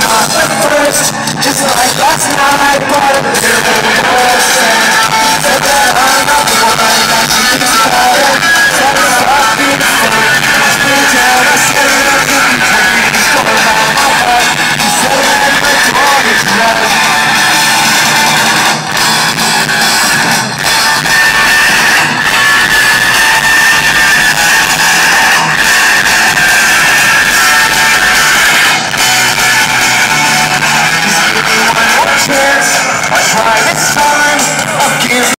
not the first, just like last night.